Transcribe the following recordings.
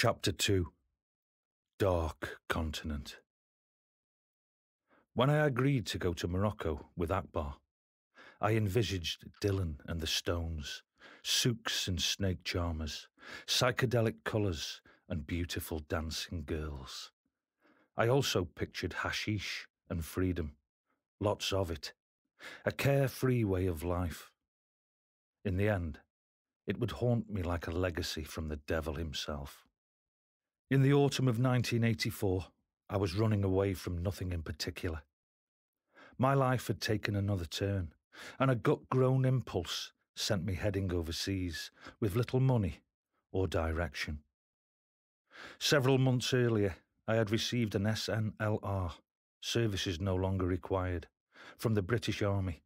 Chapter 2 Dark Continent When I agreed to go to Morocco with Akbar, I envisaged Dylan and the Stones, souks and snake charmers, psychedelic colours, and beautiful dancing girls. I also pictured hashish and freedom, lots of it, a carefree way of life. In the end, it would haunt me like a legacy from the devil himself. In the autumn of 1984, I was running away from nothing in particular. My life had taken another turn, and a gut grown impulse sent me heading overseas with little money or direction. Several months earlier, I had received an SNLR, services no longer required, from the British Army.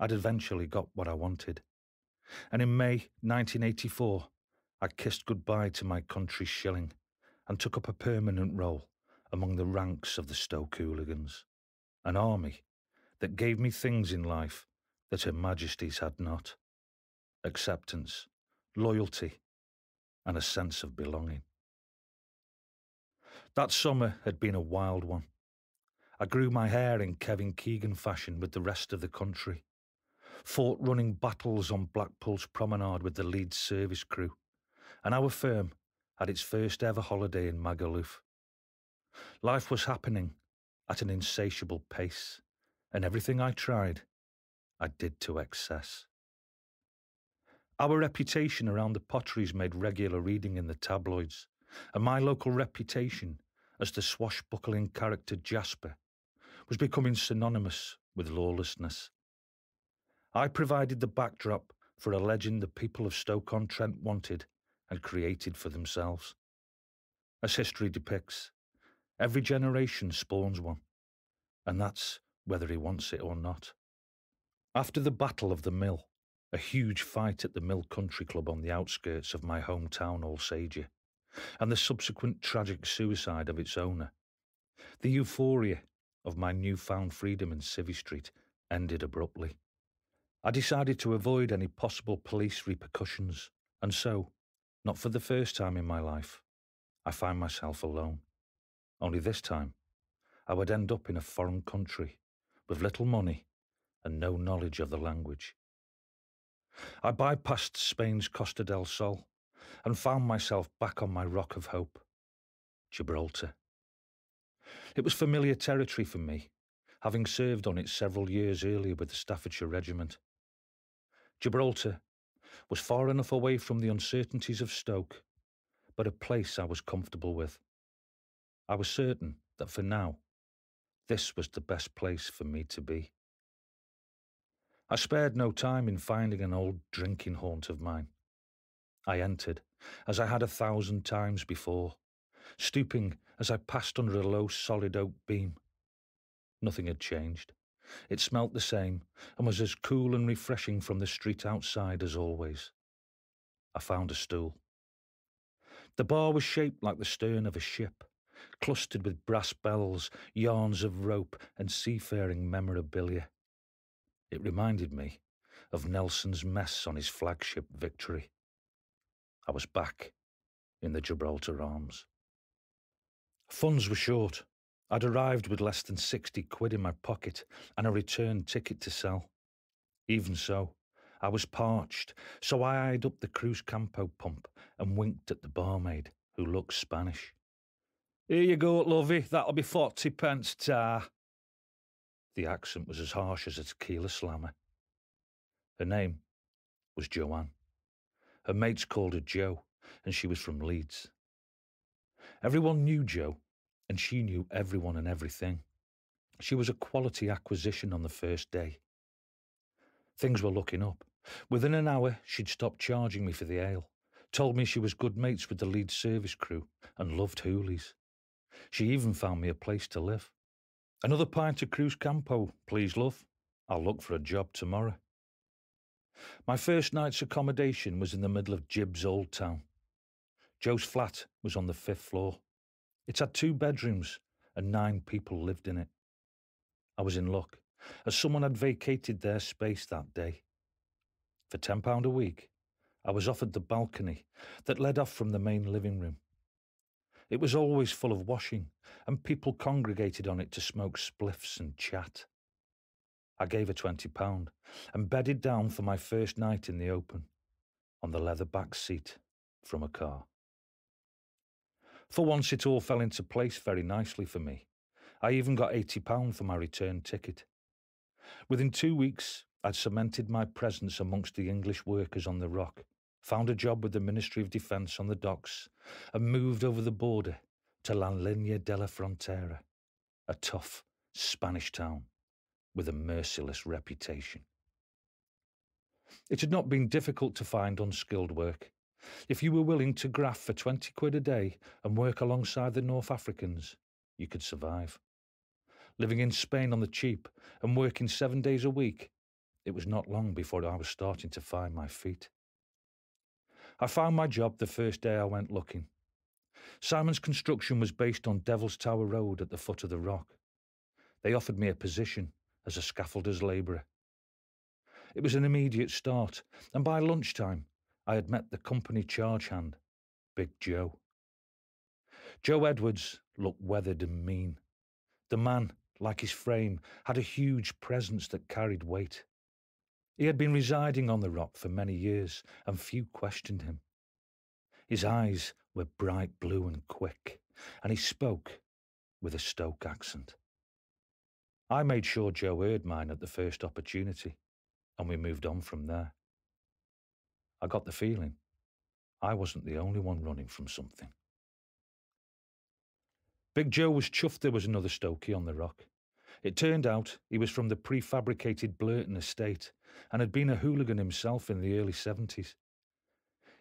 I'd eventually got what I wanted. And in May 1984, I kissed goodbye to my country's shilling and took up a permanent role among the ranks of the Stoke hooligans, an army that gave me things in life that Her Majesty's had not acceptance, loyalty, and a sense of belonging. That summer had been a wild one. I grew my hair in Kevin Keegan fashion with the rest of the country, fought running battles on Blackpool's promenade with the Leeds service crew, and our firm had its first ever holiday in Magaluf. Life was happening at an insatiable pace, and everything I tried, I did to excess. Our reputation around the potteries made regular reading in the tabloids, and my local reputation as the swashbuckling character Jasper was becoming synonymous with lawlessness. I provided the backdrop for a legend the people of Stoke-on-Trent wanted and created for themselves. As history depicts, every generation spawns one, and that's whether he wants it or not. After the Battle of the Mill, a huge fight at the Mill Country Club on the outskirts of my hometown, Alsager, and the subsequent tragic suicide of its owner, the euphoria of my newfound freedom in Civvy Street ended abruptly. I decided to avoid any possible police repercussions, and so, not for the first time in my life, I find myself alone. Only this time, I would end up in a foreign country with little money and no knowledge of the language. I bypassed Spain's Costa del Sol and found myself back on my rock of hope, Gibraltar. It was familiar territory for me, having served on it several years earlier with the Staffordshire Regiment. Gibraltar was far enough away from the uncertainties of Stoke, but a place I was comfortable with. I was certain that for now, this was the best place for me to be. I spared no time in finding an old drinking haunt of mine. I entered, as I had a thousand times before, stooping as I passed under a low solid oak beam. Nothing had changed. It smelt the same and was as cool and refreshing from the street outside as always. I found a stool. The bar was shaped like the stern of a ship, clustered with brass bells, yarns of rope, and seafaring memorabilia. It reminded me of Nelson's mess on his flagship Victory. I was back in the Gibraltar Arms. Funds were short, I'd arrived with less than 60 quid in my pocket and a return ticket to sell. Even so, I was parched, so I eyed up the Cruz Campo pump and winked at the barmaid, who looked Spanish. Here you go, lovey, that'll be 40 pence, tar. The accent was as harsh as a tequila slammer. Her name was Joanne. Her mates called her Joe, and she was from Leeds. Everyone knew Joe, and she knew everyone and everything. She was a quality acquisition on the first day. Things were looking up. Within an hour, she'd stopped charging me for the ale, told me she was good mates with the Leeds service crew, and loved hoolies. She even found me a place to live. Another pint of Cruz Campo, please, love. I'll look for a job tomorrow. My first night's accommodation was in the middle of Gib's Old Town. Joe's flat was on the fifth floor. It had two bedrooms and nine people lived in it. I was in luck, as someone had vacated their space that day. For £10 a week, I was offered the balcony that led off from the main living room, It was always full of washing, and people congregated on it to smoke spliffs and chat. I gave her £20 and bedded down for my first night in the open on the leather back seat from a car. For once, it all fell into place very nicely for me. I even got £80 for my return ticket. Within two weeks, I'd cemented my presence amongst the English workers on the rock, found a job with the Ministry of Defence on the docks, and moved over the border to La Linea della Frontera, a tough Spanish town with a merciless reputation. It had not been difficult to find unskilled work. If you were willing to graft for 20 quid a day and work alongside the North Africans, you could survive. Living in Spain on the cheap and working seven days a week, it was not long before I was starting to find my feet. I found my job the first day I went looking. Simon's Construction was based on Devil's Tower Road at the foot of the rock. They offered me a position as a scaffolder's labourer. It was an immediate start, and by lunchtime I had met the company charge hand, Big Joe. Joe Edwards looked weathered and mean. The man, like his frame, had a huge presence that carried weight. He had been residing on the rock for many years, and few questioned him. His eyes were bright blue and quick, and he spoke with a Stoke accent. I made sure Joe heard mine at the first opportunity, and we moved on from there. I got the feeling I wasn't the only one running from something. Big Joe was chuffed there was another Stokey on the rock. It turned out he was from the prefabricated Blurton estate and had been a hooligan himself in the early 70s.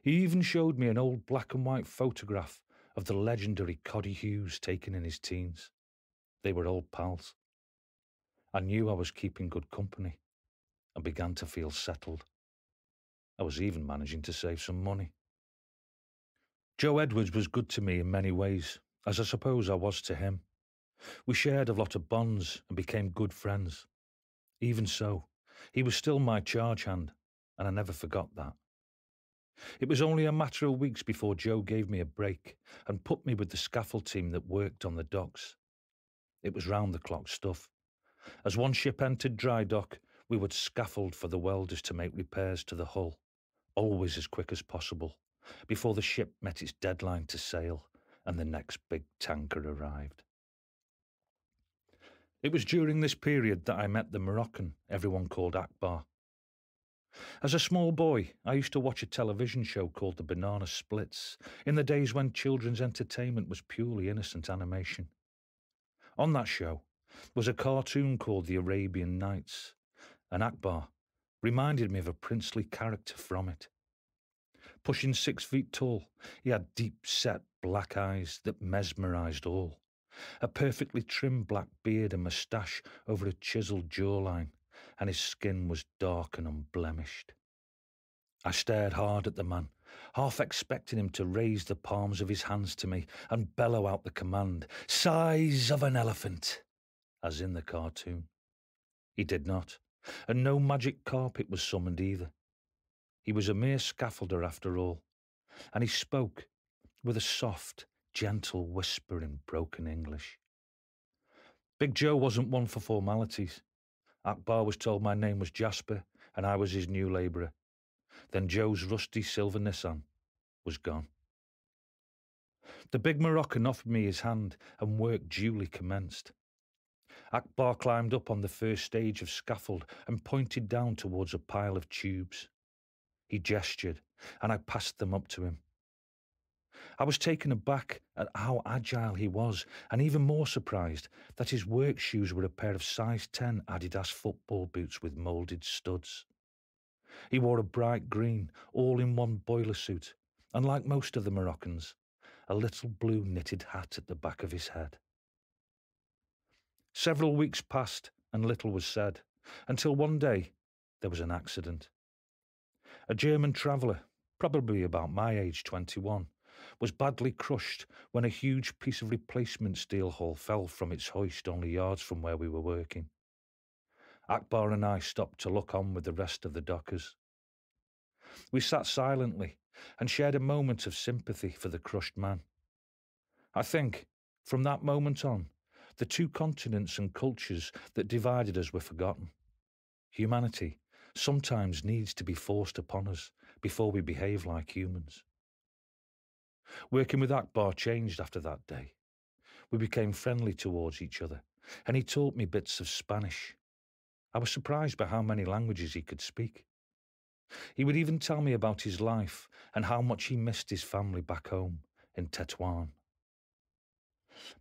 He even showed me an old black and white photograph of the legendary Coddy Hughes taken in his teens. They were old pals. I knew I was keeping good company and began to feel settled. I was even managing to save some money. Joe Edwards was good to me in many ways, as I suppose I was to him. We shared a lot of bonds and became good friends. Even so, he was still my charge hand, and I never forgot that. It was only a matter of weeks before Joe gave me a break and put me with the scaffold team that worked on the docks. It was round the clock stuff, as one ship entered dry dock, we would scaffold for the welders to make repairs to the hull, always as quick as possible, before the ship met its deadline to sail and the next big tanker arrived. It was during this period that I met the Moroccan everyone called Akbar. As a small boy, I used to watch a television show called The Banana Splits in the days when children's entertainment was purely innocent animation. On that show, was a cartoon called The Arabian Nights, and Akbar reminded me of a princely character from it. Pushing six feet tall, he had deep set black eyes that mesmerised all, a perfectly trimmed black beard and moustache over a chiselled jawline, and his skin was dark and unblemished. I stared hard at the man, half expecting him to raise the palms of his hands to me and bellow out the command, Size of an elephant as in the cartoon. He did not, and no magic carpet was summoned either. He was a mere scaffolder after all, and he spoke with a soft, gentle whisper in broken English. Big Joe wasn't one for formalities. Akbar was told my name was Jasper and I was his new labourer. Then Joe's rusty silver Nissan was gone. The big Moroccan offered me his hand and work duly commenced. Akbar climbed up on the first stage of scaffold and pointed down towards a pile of tubes. He gestured, and I passed them up to him. I was taken aback at how agile he was, and even more surprised that his work shoes were a pair of size 10 Adidas football boots with moulded studs. He wore a bright green, all in one boiler suit, and like most of the Moroccans, a little blue knitted hat at the back of his head. Several weeks passed and little was said, until one day there was an accident. A German traveller, probably about my age, 21, was badly crushed when a huge piece of replacement steel hull fell from its hoist only yards from where we were working. Akbar and I stopped to look on with the rest of the dockers. We sat silently and shared a moment of sympathy for the crushed man. I think, from that moment on, the two continents and cultures that divided us were forgotten. Humanity sometimes needs to be forced upon us before we behave like humans. Working with Akbar changed after that day. We became friendly towards each other, and he taught me bits of Spanish. I was surprised by how many languages he could speak. He would even tell me about his life and how much he missed his family back home in Tetuan.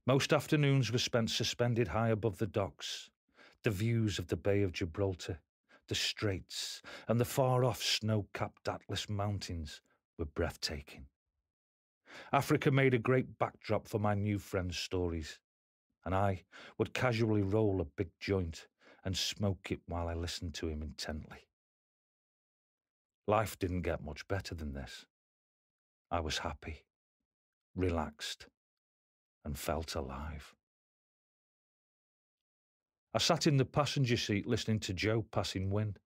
Most afternoons were spent suspended high above the docks, the views of the Bay of Gibraltar, the straits, and the far off snow capped Atlas Mountains were breathtaking. Africa made a great backdrop for my new friend's stories, and I would casually roll a big joint and smoke it while I listened to him intently. Life didn't get much better than this. I was happy, relaxed, and felt alive. I sat in the passenger seat listening to Joe passing wind.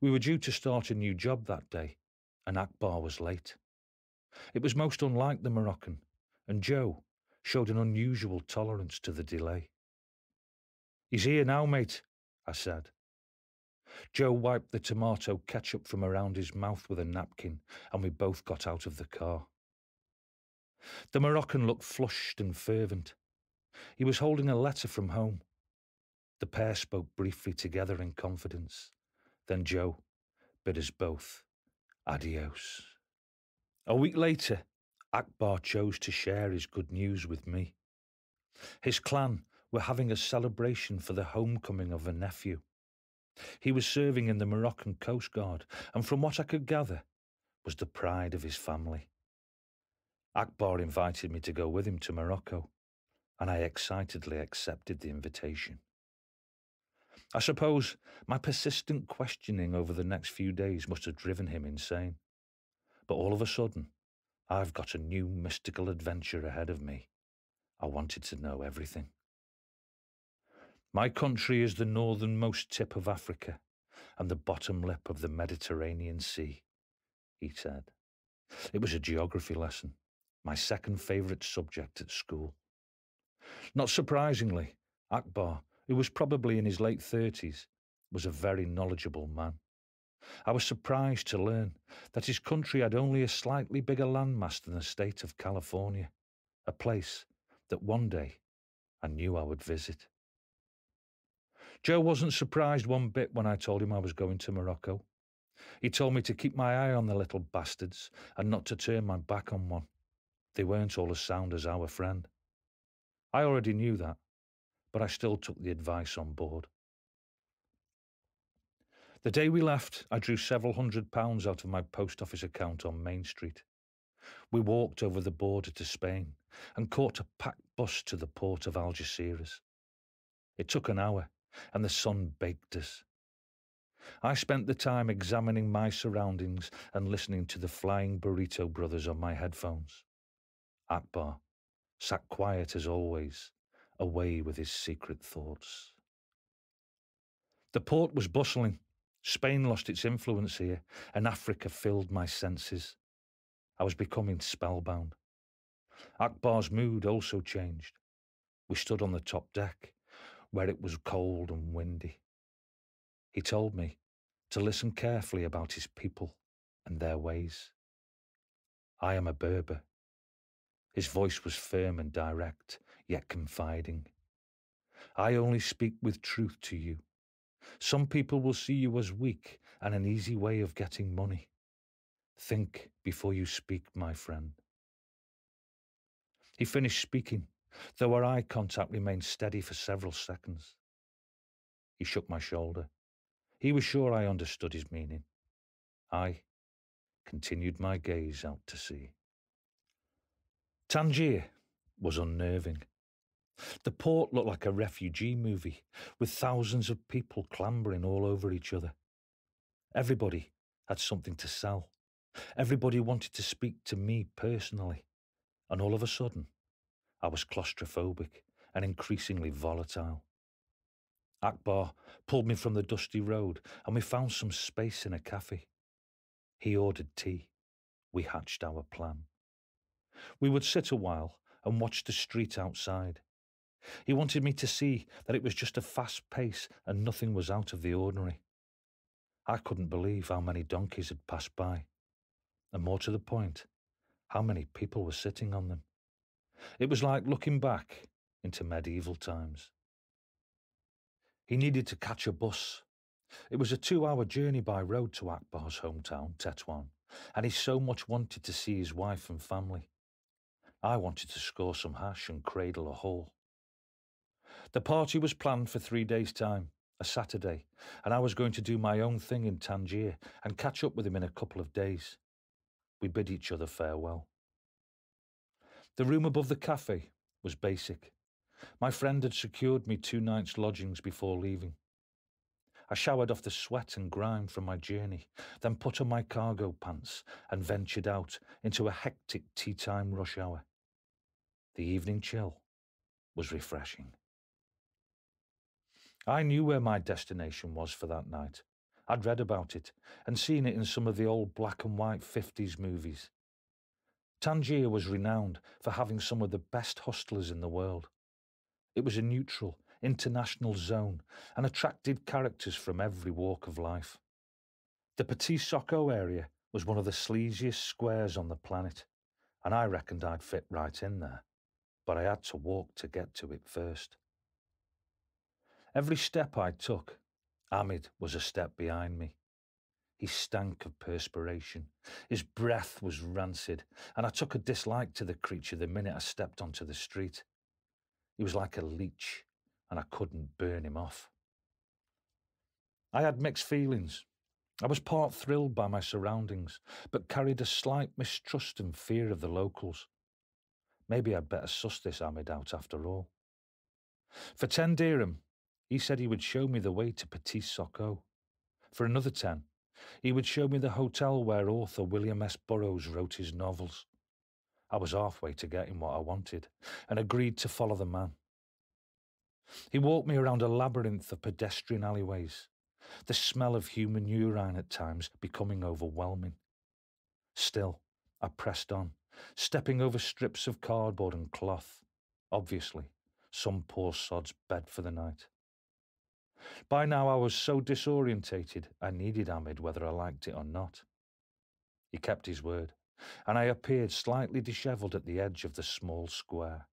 We were due to start a new job that day, and Akbar was late. It was most unlike the Moroccan, and Joe showed an unusual tolerance to the delay. He's here now, mate, I said. Joe wiped the tomato ketchup from around his mouth with a napkin, and we both got out of the car. The Moroccan looked flushed and fervent. He was holding a letter from home. The pair spoke briefly together in confidence. Then Joe bid us both adios. A week later, Akbar chose to share his good news with me. His clan were having a celebration for the homecoming of a nephew. He was serving in the Moroccan Coast Guard, and from what I could gather, was the pride of his family. Akbar invited me to go with him to Morocco, and I excitedly accepted the invitation. I suppose my persistent questioning over the next few days must have driven him insane. But all of a sudden, I've got a new mystical adventure ahead of me. I wanted to know everything. My country is the northernmost tip of Africa and the bottom lip of the Mediterranean Sea, he said. It was a geography lesson my second favourite subject at school. Not surprisingly, Akbar, who was probably in his late thirties, was a very knowledgeable man. I was surprised to learn that his country had only a slightly bigger landmass than the state of California, a place that one day I knew I would visit. Joe wasn't surprised one bit when I told him I was going to Morocco. He told me to keep my eye on the little bastards and not to turn my back on one. They weren't all as sound as our friend. I already knew that, but I still took the advice on board. The day we left, I drew several hundred pounds out of my post office account on Main Street. We walked over the border to Spain and caught a packed bus to the port of Algeciras. It took an hour, and the sun baked us. I spent the time examining my surroundings and listening to the Flying Burrito Brothers on my headphones. Akbar sat quiet as always, away with his secret thoughts. The port was bustling. Spain lost its influence here, and Africa filled my senses. I was becoming spellbound. Akbar's mood also changed. We stood on the top deck, where it was cold and windy. He told me to listen carefully about his people and their ways. I am a Berber, his voice was firm and direct, yet confiding. I only speak with truth to you. Some people will see you as weak and an easy way of getting money. Think before you speak, my friend. He finished speaking, though our eye contact remained steady for several seconds. He shook my shoulder. He was sure I understood his meaning. I continued my gaze out to sea. Tangier was unnerving. The port looked like a refugee movie, with thousands of people clambering all over each other. Everybody had something to sell. Everybody wanted to speak to me personally. And all of a sudden, I was claustrophobic and increasingly volatile. Akbar pulled me from the dusty road and we found some space in a cafe. He ordered tea. We hatched our plan. We would sit a while and watch the street outside. He wanted me to see that it was just a fast pace and nothing was out of the ordinary. I couldn't believe how many donkeys had passed by, and more to the point, how many people were sitting on them. It was like looking back into medieval times. He needed to catch a bus. It was a two hour journey by road to Akbar's hometown, Tetuan, and he so much wanted to see his wife and family. I wanted to score some hash and cradle a haul. The party was planned for three days' time, a Saturday, and I was going to do my own thing in Tangier and catch up with him in a couple of days. We bid each other farewell. The room above the cafe was basic. My friend had secured me two nights' lodgings before leaving. I showered off the sweat and grime from my journey, then put on my cargo pants and ventured out into a hectic tea time rush hour. The evening chill was refreshing. I knew where my destination was for that night. I'd read about it and seen it in some of the old black and white 50s movies. Tangier was renowned for having some of the best hustlers in the world. It was a neutral, international zone and attracted characters from every walk of life. The Petit Socco area was one of the sleaziest squares on the planet, and I reckoned I'd fit right in there, but I had to walk to get to it first. Every step I took, Ahmed was a step behind me. He stank of perspiration. His breath was rancid, and I took a dislike to the creature the minute I stepped onto the street. He was like a leech, and I couldn't burn him off. I had mixed feelings. I was part thrilled by my surroundings, but carried a slight mistrust and fear of the locals. Maybe I'd better suss this Ahmed out after all. For ten dirham, he said he would show me the way to Petit Socco. For another ten, he would show me the hotel where author William S. Burroughs wrote his novels. I was halfway to getting what I wanted and agreed to follow the man. He walked me around a labyrinth of pedestrian alleyways, the smell of human urine at times becoming overwhelming. Still, I pressed on, stepping over strips of cardboard and cloth, obviously some poor sod's bed for the night. By now I was so disorientated I needed Ahmed whether I liked it or not. He kept his word, and I appeared slightly dishevelled at the edge of the small square.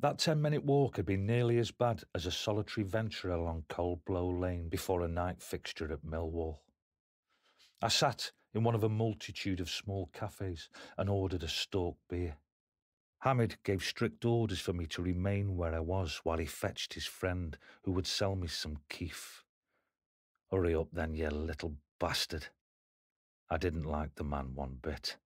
That ten minute walk had been nearly as bad as a solitary venture along Cold Blow Lane before a night fixture at Millwall. I sat in one of a multitude of small cafes and ordered a Stork beer. Hamid gave strict orders for me to remain where I was while he fetched his friend who would sell me some keef. Hurry up then, you little bastard. I didn't like the man one bit.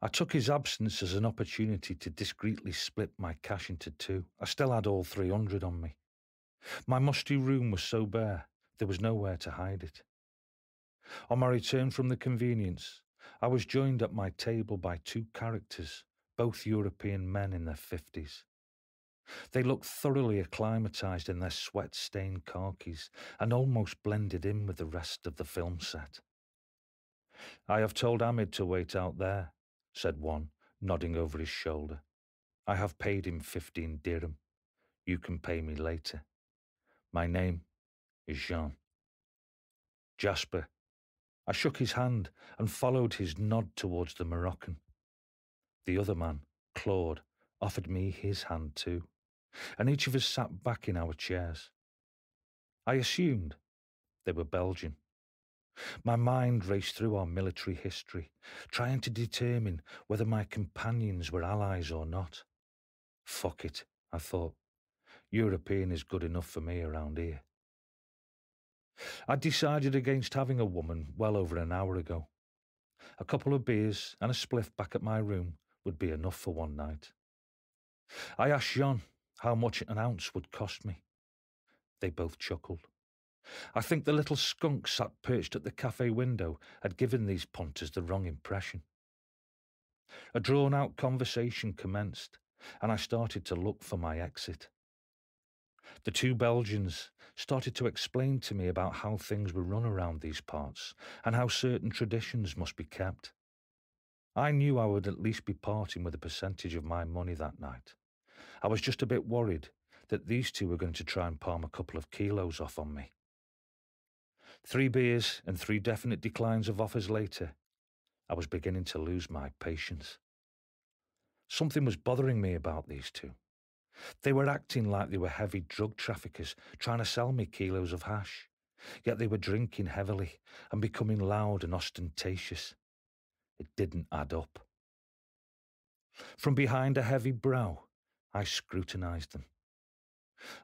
I took his absence as an opportunity to discreetly split my cash into two. I still had all 300 on me. My musty room was so bare, there was nowhere to hide it. On my return from the convenience, I was joined at my table by two characters both European men in their fifties. They looked thoroughly acclimatized in their sweat stained khakis and almost blended in with the rest of the film set. I have told Ahmed to wait out there, said one, nodding over his shoulder. I have paid him fifteen dirham. You can pay me later. My name is Jean. Jasper. I shook his hand and followed his nod towards the Moroccan. The other man, Claude, offered me his hand too, and each of us sat back in our chairs. I assumed they were Belgian. My mind raced through our military history, trying to determine whether my companions were allies or not. Fuck it, I thought. European is good enough for me around here. I decided against having a woman well over an hour ago. A couple of beers and a spliff back at my room would be enough for one night. I asked Jean how much an ounce would cost me. They both chuckled. I think the little skunk sat perched at the cafe window had given these punters the wrong impression. A drawn out conversation commenced, and I started to look for my exit. The two Belgians started to explain to me about how things were run around these parts and how certain traditions must be kept. I knew I would at least be parting with a percentage of my money that night. I was just a bit worried that these two were going to try and palm a couple of kilos off on me. Three beers and three definite declines of offers later, I was beginning to lose my patience. Something was bothering me about these two. They were acting like they were heavy drug traffickers trying to sell me kilos of hash, yet they were drinking heavily and becoming loud and ostentatious. It didn't add up. From behind a heavy brow, I scrutinized them.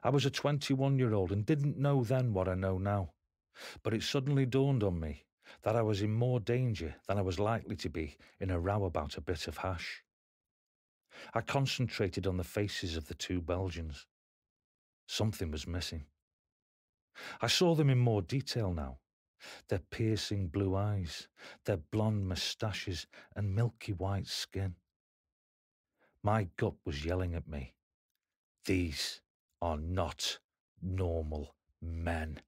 I was a 21 year old and didn't know then what I know now, but it suddenly dawned on me that I was in more danger than I was likely to be in a row about a bit of hash. I concentrated on the faces of the two Belgians. Something was missing. I saw them in more detail now. Their piercing blue eyes, their blonde moustaches, and milky white skin. My gut was yelling at me. These are not normal men.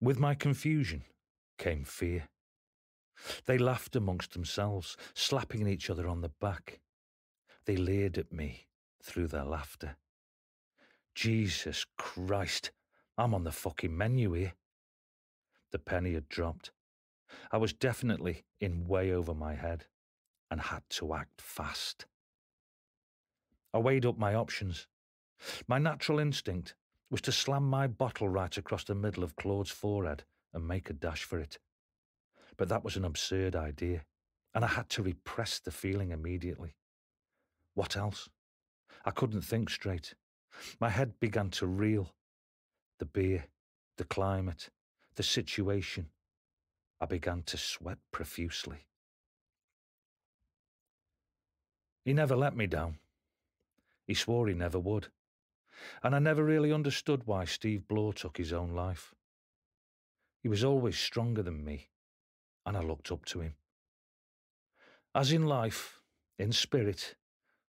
With my confusion came fear. They laughed amongst themselves, slapping each other on the back. They leered at me through their laughter. Jesus Christ, I'm on the fucking menu here. The penny had dropped. I was definitely in way over my head and had to act fast. I weighed up my options. My natural instinct was to slam my bottle right across the middle of Claude's forehead and make a dash for it. But that was an absurd idea, and I had to repress the feeling immediately. What else? I couldn't think straight. My head began to reel. The beer, the climate, the situation. I began to sweat profusely. He never let me down. He swore he never would. And I never really understood why Steve Bloor took his own life. He was always stronger than me, and I looked up to him. As in life, in spirit,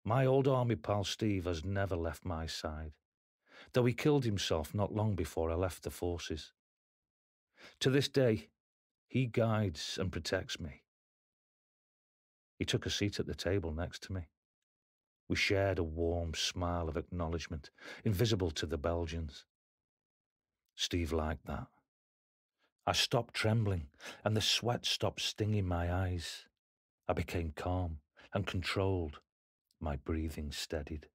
my old army pal Steve has never left my side, though he killed himself not long before I left the forces. To this day, he guides and protects me. He took a seat at the table next to me. We shared a warm smile of acknowledgement, invisible to the Belgians. Steve liked that. I stopped trembling, and the sweat stopped stinging my eyes. I became calm and controlled. My breathing steadied.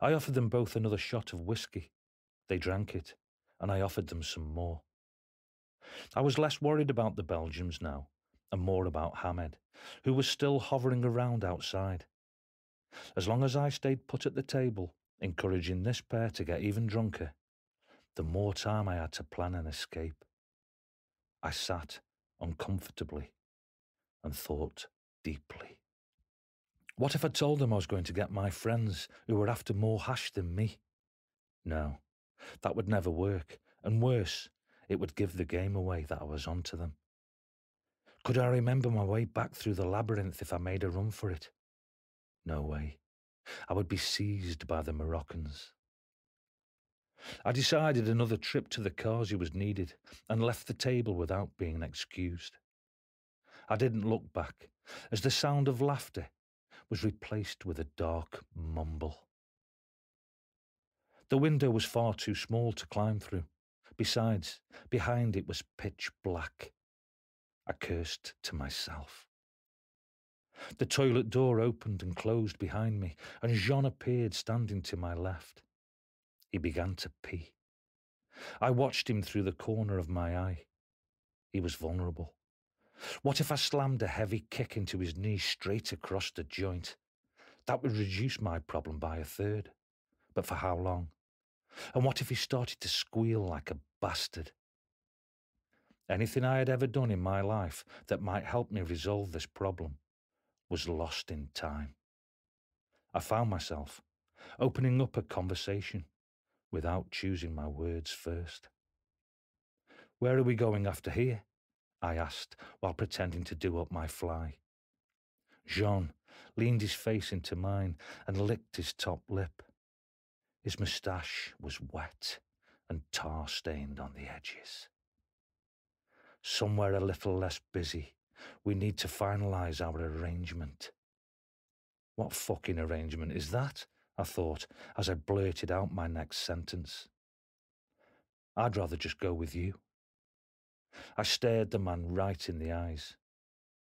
I offered them both another shot of whisky. They drank it, and I offered them some more. I was less worried about the Belgians now, and more about Hamed, who was still hovering around outside. As long as I stayed put at the table, encouraging this pair to get even drunker, the more time I had to plan an escape. I sat uncomfortably and thought deeply. What if I told them I was going to get my friends who were after more hash than me? No, that would never work, and worse, it would give the game away that I was onto them. Could I remember my way back through the labyrinth if I made a run for it? No way. I would be seized by the Moroccans. I decided another trip to the Kazi was needed and left the table without being excused. I didn't look back as the sound of laughter was replaced with a dark mumble. The window was far too small to climb through. Besides, behind it was pitch black. I cursed to myself. The toilet door opened and closed behind me, and Jean appeared standing to my left. He began to pee. I watched him through the corner of my eye. He was vulnerable. What if I slammed a heavy kick into his knee straight across the joint? That would reduce my problem by a third. But for how long? And what if he started to squeal like a bastard? Anything I had ever done in my life that might help me resolve this problem was lost in time. I found myself opening up a conversation without choosing my words first. Where are we going after here? I asked while pretending to do up my fly. Jean leaned his face into mine and licked his top lip. His moustache was wet and tar stained on the edges. Somewhere a little less busy We need to finalise our arrangement. What fucking arrangement is that? I thought as I blurted out my next sentence. I'd rather just go with you. I stared the man right in the eyes.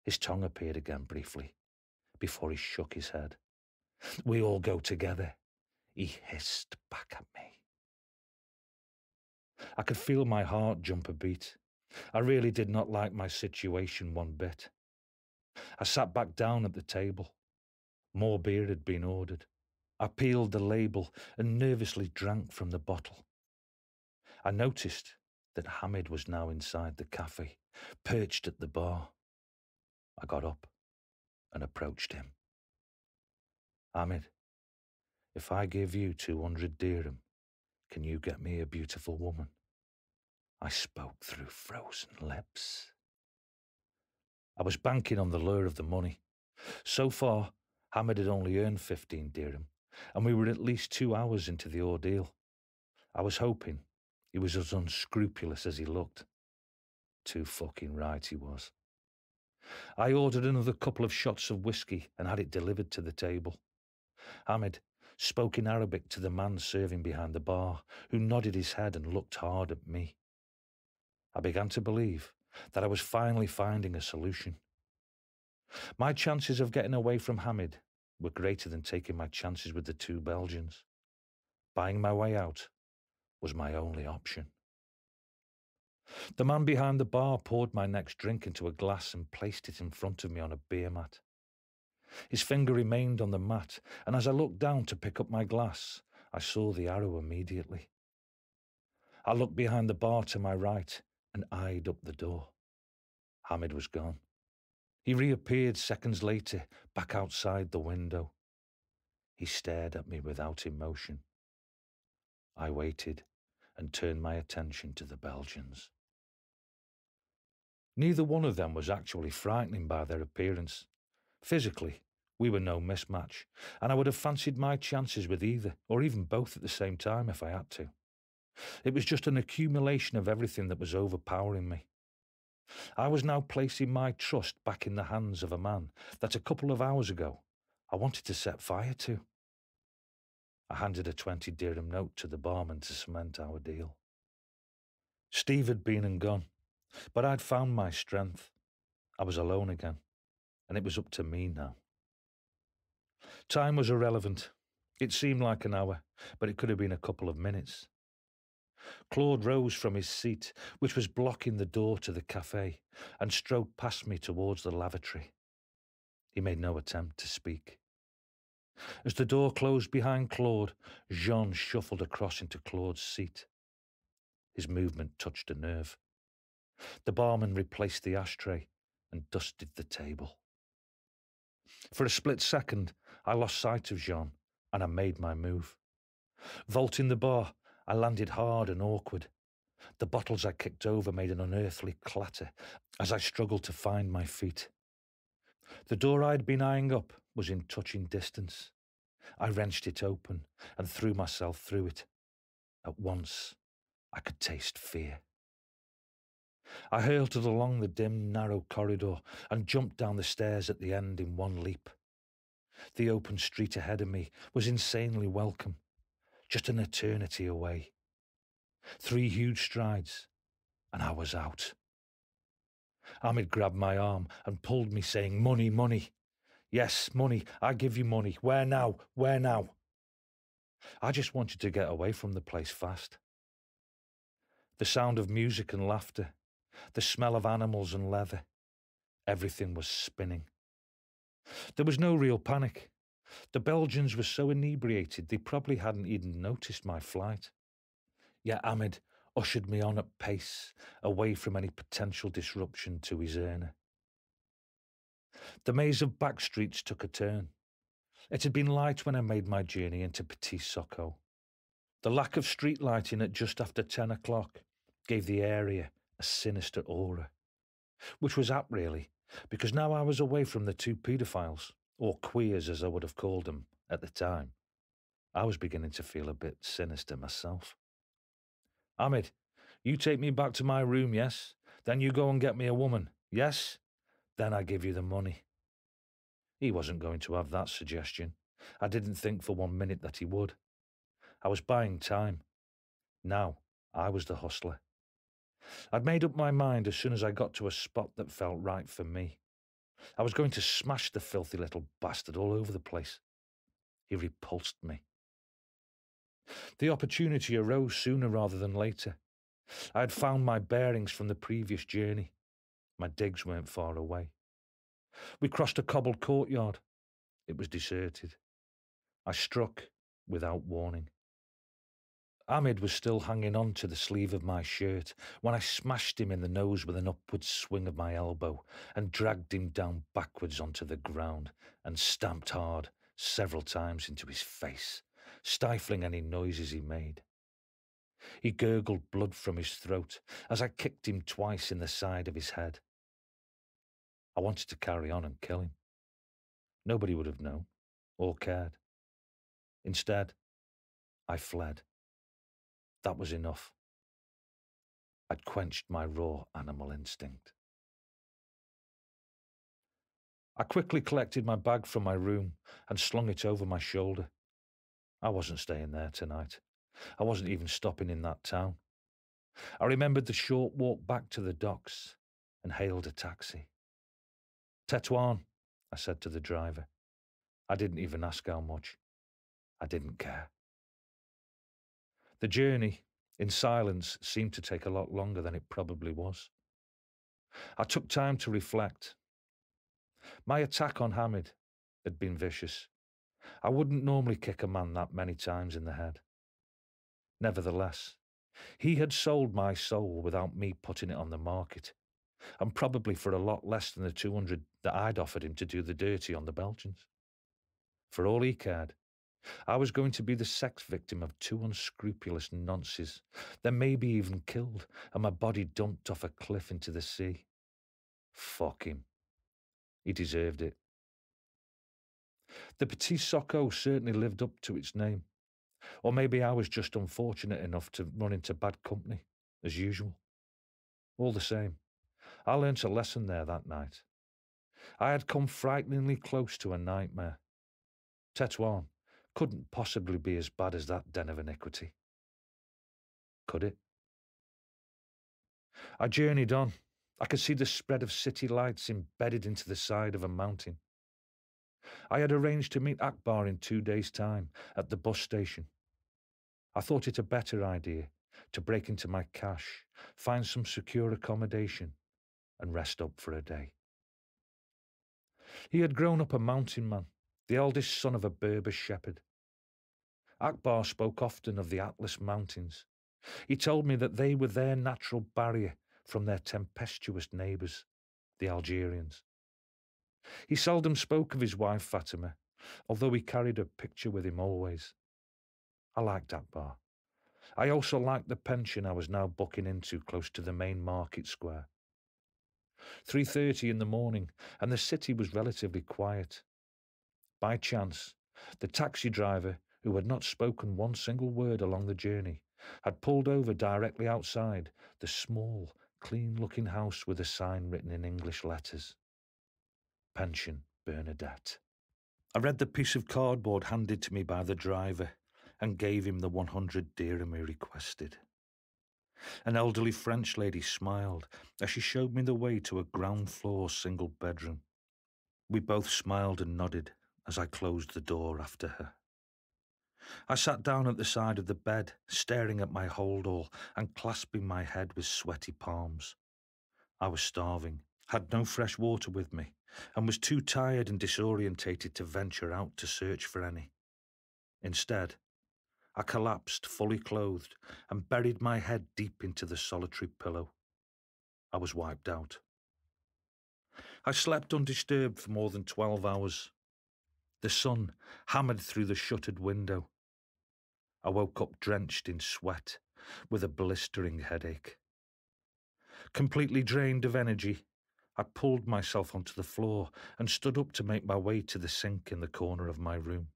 His tongue appeared again briefly before he shook his head. We all go together, he hissed back at me. I could feel my heart jump a beat. I really did not like my situation one bit. I sat back down at the table. More beer had been ordered. I peeled the label and nervously drank from the bottle. I noticed that Hamid was now inside the cafe, perched at the bar. I got up and approached him. Hamid, if I give you 200 dirham, can you get me a beautiful woman? I spoke through frozen lips. I was banking on the lure of the money. So far, Hamid had only earned 15 dirham, and we were at least two hours into the ordeal. I was hoping he was as unscrupulous as he looked. Too fucking right he was. I ordered another couple of shots of whiskey and had it delivered to the table. Hamid spoke in Arabic to the man serving behind the bar, who nodded his head and looked hard at me. I began to believe that I was finally finding a solution. My chances of getting away from Hamid were greater than taking my chances with the two Belgians. Buying my way out was my only option. The man behind the bar poured my next drink into a glass and placed it in front of me on a beer mat. His finger remained on the mat, and as I looked down to pick up my glass, I saw the arrow immediately. I looked behind the bar to my right and eyed up the door. Hamid was gone. He reappeared seconds later, back outside the window. He stared at me without emotion. I waited and turned my attention to the Belgians. Neither one of them was actually frightening by their appearance. Physically, we were no mismatch, and I would have fancied my chances with either, or even both at the same time if I had to. It was just an accumulation of everything that was overpowering me. I was now placing my trust back in the hands of a man that a couple of hours ago I wanted to set fire to. I handed a 20 dirham note to the barman to cement our deal. Steve had been and gone, but I'd found my strength. I was alone again, and it was up to me now. Time was irrelevant. It seemed like an hour, but it could have been a couple of minutes. Claude rose from his seat, which was blocking the door to the cafe, and strode past me towards the lavatory. He made no attempt to speak. As the door closed behind Claude, Jean shuffled across into Claude's seat. His movement touched a nerve. The barman replaced the ashtray and dusted the table. For a split second, I lost sight of Jean and I made my move. Vaulting the bar, I landed hard and awkward. The bottles I kicked over made an unearthly clatter as I struggled to find my feet. The door I'd been eyeing up was in touching distance. I wrenched it open and threw myself through it. At once, I could taste fear. I hurtled along the dim, narrow corridor and jumped down the stairs at the end in one leap. The open street ahead of me was insanely welcome just an eternity away. Three huge strides, and I was out. Ahmed grabbed my arm and pulled me, saying, Money, money. Yes, money. I give you money. Where now? Where now? I just wanted to get away from the place fast. The sound of music and laughter, the smell of animals and leather, everything was spinning. There was no real panic. The Belgians were so inebriated they probably hadn't even noticed my flight. Yet Ahmed ushered me on at pace, away from any potential disruption to his earner. The maze of back streets took a turn. It had been light when I made my journey into Petit Socco. The lack of street lighting at just after 10 o'clock gave the area a sinister aura, which was apt really, because now I was away from the two paedophiles or queers as I would have called them at the time, I was beginning to feel a bit sinister myself. Ahmed, you take me back to my room, yes? Then you go and get me a woman, yes? Then I give you the money. He wasn't going to have that suggestion. I didn't think for one minute that he would. I was buying time. Now I was the hustler. I'd made up my mind as soon as I got to a spot that felt right for me. I was going to smash the filthy little bastard all over the place. He repulsed me. The opportunity arose sooner rather than later. I had found my bearings from the previous journey. My digs weren't far away. We crossed a cobbled courtyard. It was deserted. I struck without warning. Ahmed was still hanging on to the sleeve of my shirt when I smashed him in the nose with an upward swing of my elbow and dragged him down backwards onto the ground and stamped hard several times into his face, stifling any noises he made. He gurgled blood from his throat as I kicked him twice in the side of his head. I wanted to carry on and kill him. Nobody would have known or cared. Instead, I fled. That was enough. I'd quenched my raw animal instinct. I quickly collected my bag from my room and slung it over my shoulder. I wasn't staying there tonight. I wasn't even stopping in that town. I remembered the short walk back to the docks and hailed a taxi. Tetuan, I said to the driver. I didn't even ask how much. I didn't care. The journey, in silence, seemed to take a lot longer than it probably was. I took time to reflect. My attack on Hamid had been vicious. I wouldn't normally kick a man that many times in the head. Nevertheless, he had sold my soul without me putting it on the market, and probably for a lot less than the 200 that I'd offered him to do the dirty on the Belgians. For all he cared, I was going to be the sex victim of two unscrupulous nonces, then maybe even killed, and my body dumped off a cliff into the sea. Fuck him. He deserved it. The Petit Socco certainly lived up to its name. Or maybe I was just unfortunate enough to run into bad company, as usual. All the same, I learnt a lesson there that night. I had come frighteningly close to a nightmare. Tetuan couldn't possibly be as bad as that den of iniquity. Could it? I journeyed on. I could see the spread of city lights embedded into the side of a mountain. I had arranged to meet Akbar in two days' time at the bus station. I thought it a better idea to break into my cache, find some secure accommodation, and rest up for a day. He had grown up a mountain man, the eldest son of a Berber shepherd. Akbar spoke often of the Atlas Mountains. He told me that they were their natural barrier from their tempestuous neighbours, the Algerians. He seldom spoke of his wife Fatima, although he carried a picture with him always. I liked Akbar. I also liked the pension I was now booking into close to the main market square. 3.30 in the morning, and the city was relatively quiet. By chance, the taxi driver who had not spoken one single word along the journey, had pulled over directly outside the small, clean looking house with a sign written in English letters Pension Bernadette. I read the piece of cardboard handed to me by the driver and gave him the 100 dirham he requested. An elderly French lady smiled as she showed me the way to a ground floor single bedroom. We both smiled and nodded as I closed the door after her. I sat down at the side of the bed, staring at my holdall and clasping my head with sweaty palms. I was starving, had no fresh water with me, and was too tired and disorientated to venture out to search for any. Instead, I collapsed fully clothed and buried my head deep into the solitary pillow. I was wiped out. I slept undisturbed for more than twelve hours. The sun hammered through the shuttered window, I woke up drenched in sweat with a blistering headache. Completely drained of energy, I pulled myself onto the floor and stood up to make my way to the sink in the corner of my room.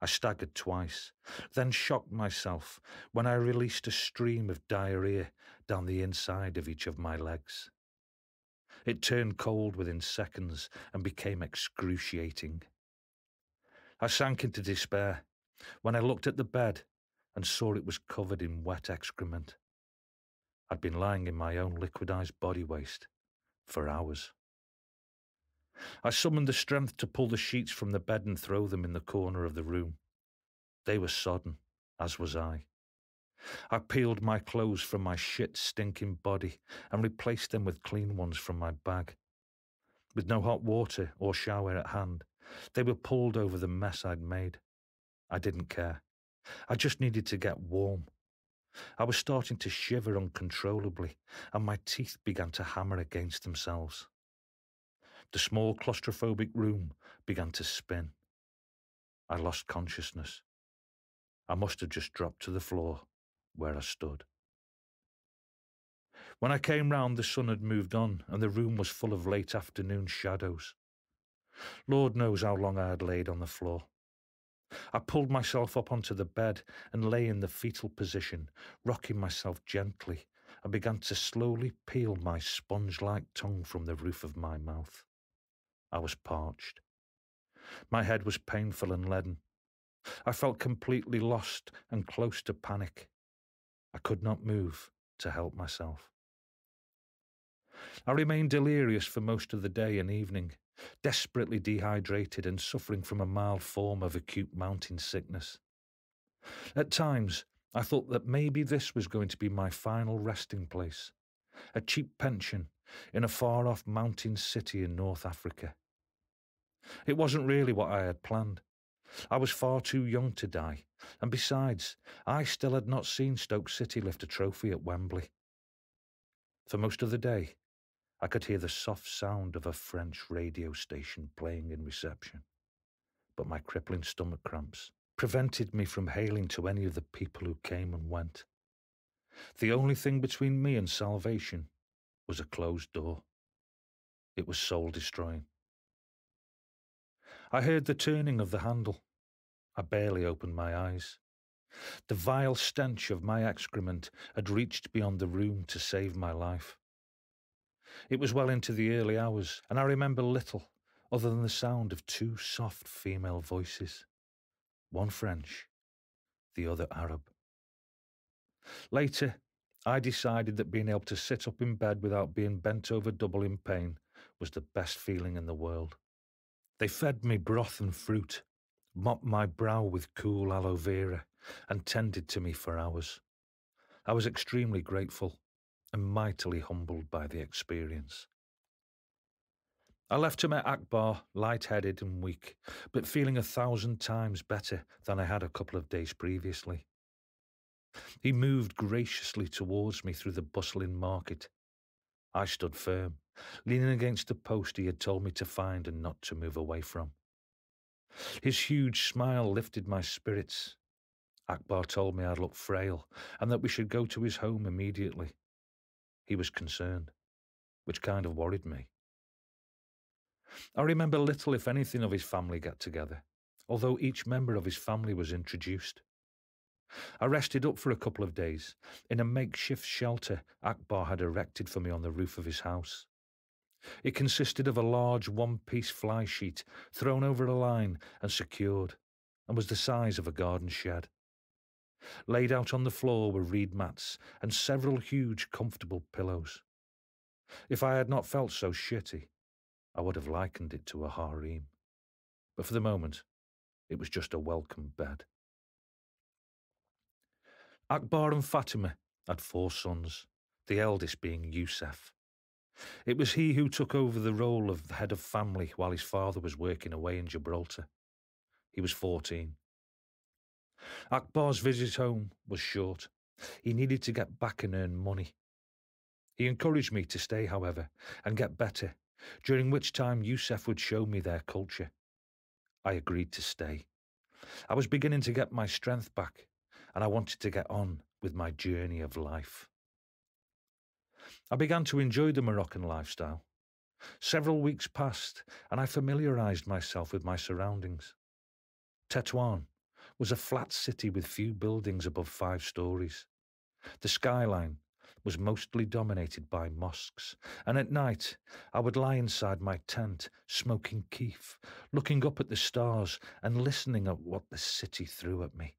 I staggered twice, then shocked myself when I released a stream of diarrhea down the inside of each of my legs. It turned cold within seconds and became excruciating. I sank into despair when I looked at the bed and saw it was covered in wet excrement. I'd been lying in my own liquidized body waste for hours. I summoned the strength to pull the sheets from the bed and throw them in the corner of the room. They were sodden, as was I. I peeled my clothes from my shit stinking body and replaced them with clean ones from my bag. With no hot water or shower at hand, they were pulled over the mess I'd made. I didn't care. I just needed to get warm. I was starting to shiver uncontrollably, and my teeth began to hammer against themselves. The small claustrophobic room began to spin. I lost consciousness. I must have just dropped to the floor where I stood. When I came round, the sun had moved on, and the room was full of late afternoon shadows. Lord knows how long I had laid on the floor. I pulled myself up onto the bed and lay in the fetal position, rocking myself gently, and began to slowly peel my sponge like tongue from the roof of my mouth. I was parched. My head was painful and leaden. I felt completely lost and close to panic. I could not move to help myself. I remained delirious for most of the day and evening, desperately dehydrated and suffering from a mild form of acute mountain sickness. At times, I thought that maybe this was going to be my final resting place, a cheap pension in a far off mountain city in North Africa. It wasn't really what I had planned. I was far too young to die, and besides, I still had not seen Stoke City lift a trophy at Wembley. For most of the day, I could hear the soft sound of a French radio station playing in reception, but my crippling stomach cramps prevented me from hailing to any of the people who came and went. The only thing between me and salvation was a closed door. It was soul destroying. I heard the turning of the handle. I barely opened my eyes. The vile stench of my excrement had reached beyond the room to save my life. It was well into the early hours, and I remember little other than the sound of two soft female voices, one French, the other Arab. Later, I decided that being able to sit up in bed without being bent over double in pain was the best feeling in the world. They fed me broth and fruit, mopped my brow with cool aloe vera, and tended to me for hours. I was extremely grateful and mightily humbled by the experience. I left him at Akbar light-headed and weak, but feeling a thousand times better than I had a couple of days previously. He moved graciously towards me through the bustling market. I stood firm, leaning against the post he had told me to find and not to move away from. His huge smile lifted my spirits. Akbar told me I'd look frail and that we should go to his home immediately. He was concerned, which kind of worried me. I remember little, if anything, of his family get together, although each member of his family was introduced. I rested up for a couple of days in a makeshift shelter Akbar had erected for me on the roof of his house. It consisted of a large one piece fly sheet thrown over a line and secured, and was the size of a garden shed. Laid out on the floor were reed mats and several huge, comfortable pillows. If I had not felt so shitty, I would have likened it to a harem. But for the moment, it was just a welcome bed. Akbar and Fatima had four sons, the eldest being Youssef. It was he who took over the role of head of family while his father was working away in Gibraltar. He was 14 Akbar's visit home was short. He needed to get back and earn money. He encouraged me to stay, however, and get better, during which time Youssef would show me their culture. I agreed to stay. I was beginning to get my strength back, and I wanted to get on with my journey of life. I began to enjoy the Moroccan lifestyle. Several weeks passed, and I familiarized myself with my surroundings. Tetuan was a flat city with few buildings above five stories. The skyline was mostly dominated by mosques, and at night I would lie inside my tent, smoking keef, looking up at the stars and listening at what the city threw at me.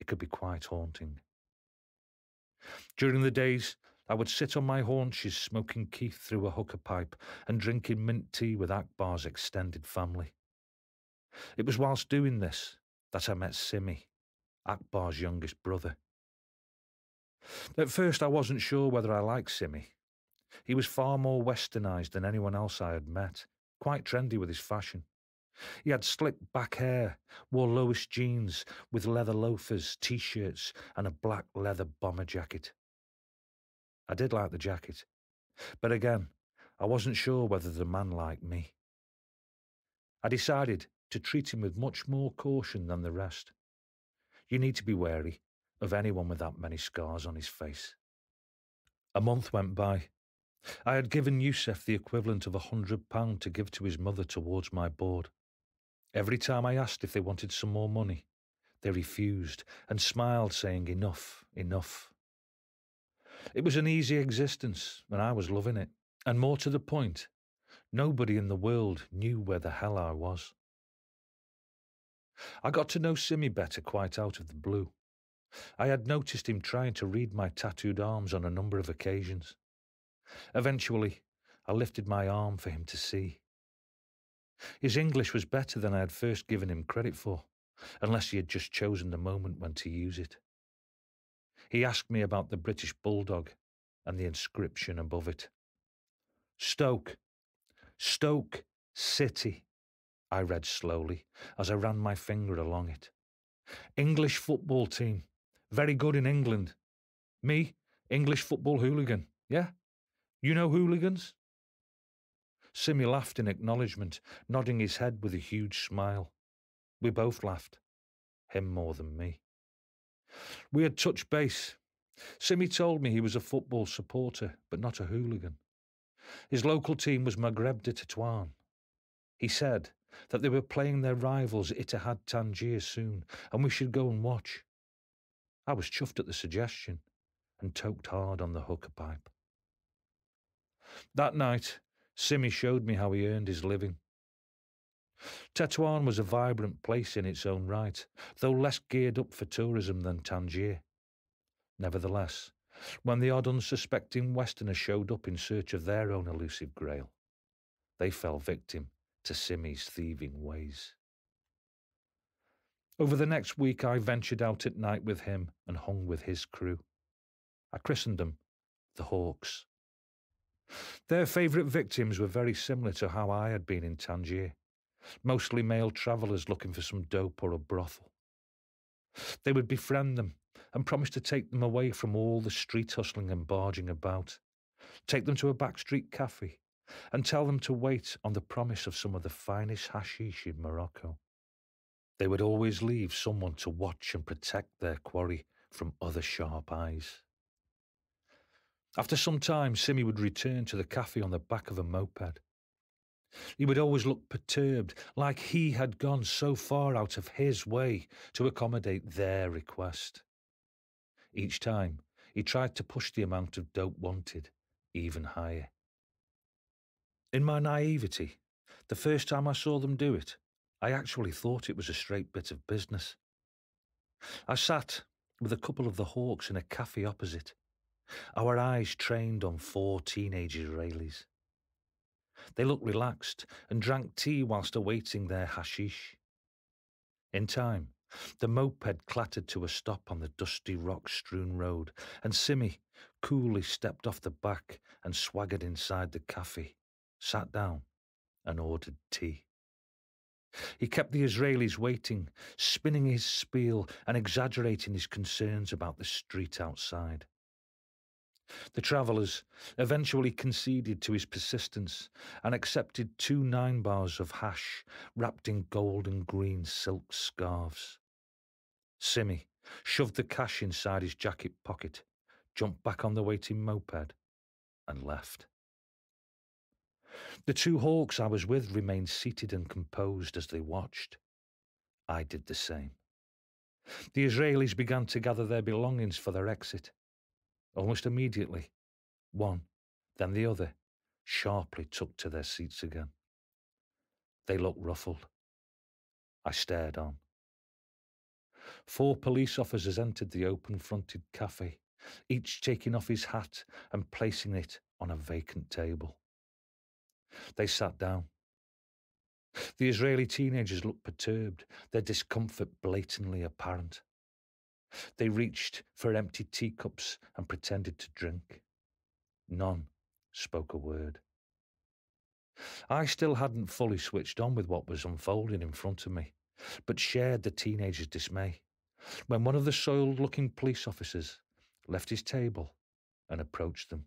It could be quite haunting. During the days, I would sit on my haunches smoking keef through a hookah pipe and drinking mint tea with Akbar's extended family. It was whilst doing this that I met Simi, Akbar's youngest brother. At first, I wasn't sure whether I liked Simi. He was far more westernised than anyone else I had met, quite trendy with his fashion. He had slick back hair, wore lowest jeans with leather loafers, t shirts, and a black leather bomber jacket. I did like the jacket, but again, I wasn't sure whether the man liked me. I decided to treat him with much more caution than the rest. You need to be wary of anyone with that many scars on his face. A month went by. I had given Yusef the equivalent of a hundred pound to give to his mother towards my board. Every time I asked if they wanted some more money, they refused and smiled, saying, Enough, enough. It was an easy existence, and I was loving it. And more to the point, nobody in the world knew where the hell I was. I got to know Simi better quite out of the blue. I had noticed him trying to read my tattooed arms on a number of occasions. Eventually, I lifted my arm for him to see. His English was better than I had first given him credit for, unless he had just chosen the moment when to use it. He asked me about the British Bulldog and the inscription above it. Stoke, Stoke City, I read slowly as I ran my finger along it. English football team, very good in England. Me, English football hooligan. Yeah? You know hooligans? Simi laughed in acknowledgement, nodding his head with a huge smile. We both laughed, him more than me. We had touched base. Simi told me he was a football supporter, but not a hooligan. His local team was Maghreb de Tetuan. He said that they were playing their rivals Ittihad Tangier soon, and we should go and watch. I was chuffed at the suggestion and toked hard on the hookah pipe. That night, Simi showed me how he earned his living. Tetuan was a vibrant place in its own right, though less geared up for tourism than Tangier. Nevertheless, when the odd unsuspecting Westerner showed up in search of their own elusive grail, they fell victim to Simi's thieving ways. Over the next week, I ventured out at night with him and hung with his crew. I christened them the Hawks. Their favourite victims were very similar to how I had been in Tangier, mostly male travellers looking for some dope or a brothel. They would befriend them and promise to take them away from all the street hustling and barging about, take them to a backstreet cafe, and tell them to wait on the promise of some of the finest hashish in Morocco. They would always leave someone to watch and protect their quarry from other sharp eyes. After some time, Simi would return to the cafe on the back of a moped. He would always look perturbed, like he had gone so far out of his way to accommodate their request. Each time, he tried to push the amount of dope wanted even higher. In my naivety, the first time I saw them do it, I actually thought it was a straight bit of business. I sat with a couple of the hawks in a cafe opposite, our eyes trained on four teenage Israelis. They looked relaxed and drank tea whilst awaiting their hashish. In time, the moped clattered to a stop on the dusty rock strewn road, and Simi coolly stepped off the back and swaggered inside the cafe, sat down, and ordered tea. He kept the Israelis waiting, spinning his spiel and exaggerating his concerns about the street outside. The travellers eventually conceded to his persistence and accepted two nine bars of hash wrapped in gold and green silk scarves. Simi shoved the cash inside his jacket pocket, jumped back on the waiting moped, and left. The two hawks I was with remained seated and composed as they watched. I did the same. The Israelis began to gather their belongings for their exit. Almost immediately, one, then the other, sharply took to their seats again. They looked ruffled. I stared on. Four police officers entered the open fronted cafe, each taking off his hat and placing it on a vacant table. They sat down. The Israeli teenagers looked perturbed, their discomfort blatantly apparent. They reached for empty teacups and pretended to drink. None spoke a word. I still hadn't fully switched on with what was unfolding in front of me, but shared the teenagers' dismay when one of the soiled looking police officers left his table and approached them.